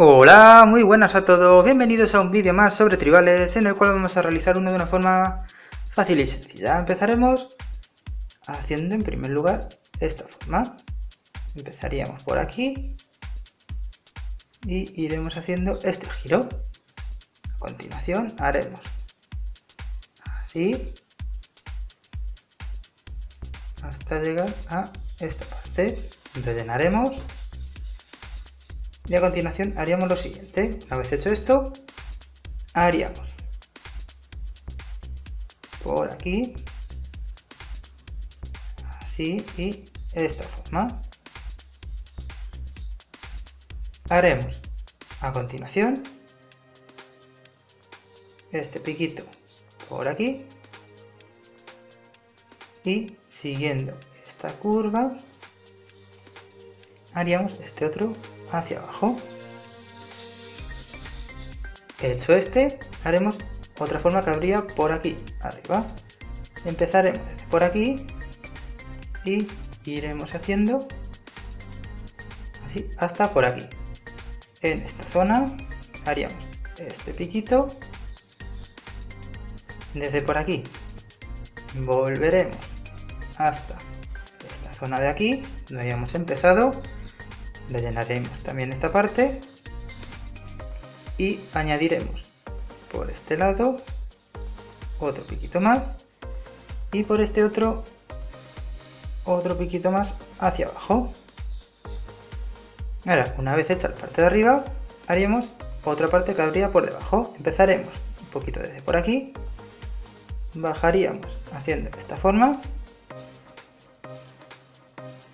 Hola, muy buenas a todos, bienvenidos a un vídeo más sobre tribales en el cual vamos a realizar uno de una forma fácil y sencilla. Empezaremos haciendo en primer lugar esta forma. Empezaríamos por aquí y iremos haciendo este giro. A continuación haremos así hasta llegar a esta parte. Rellenaremos y a continuación haríamos lo siguiente. Una vez hecho esto, haríamos por aquí, así y de esta forma. Haremos a continuación este piquito por aquí y siguiendo esta curva haríamos este otro hacia abajo. Hecho este, haremos otra forma que habría por aquí, arriba. Empezaremos por aquí y iremos haciendo así hasta por aquí. En esta zona haríamos este piquito desde por aquí. Volveremos hasta esta zona de aquí, donde habíamos empezado rellenaremos también esta parte. Y añadiremos por este lado otro piquito más y por este otro otro piquito más hacia abajo. Ahora una vez hecha la parte de arriba haríamos otra parte que habría por debajo. Empezaremos un poquito desde por aquí. Bajaríamos haciendo de esta forma.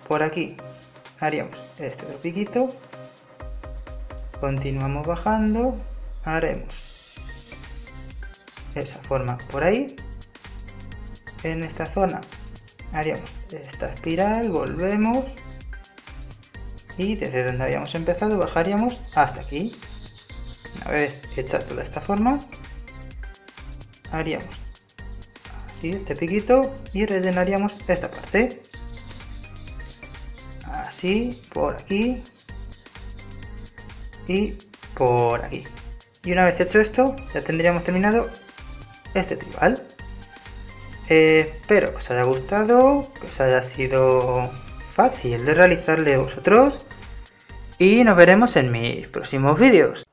Por aquí haríamos este otro piquito. Continuamos bajando. Haremos esa forma por ahí. En esta zona haríamos esta espiral volvemos. Y desde donde habíamos empezado bajaríamos hasta aquí. Una vez hecha toda esta forma haríamos así este piquito y rellenaríamos esta parte así, por aquí y por aquí. Y una vez hecho esto, ya tendríamos terminado este tribal. Eh, espero que os haya gustado, que os haya sido fácil de realizarle vosotros y nos veremos en mis próximos vídeos.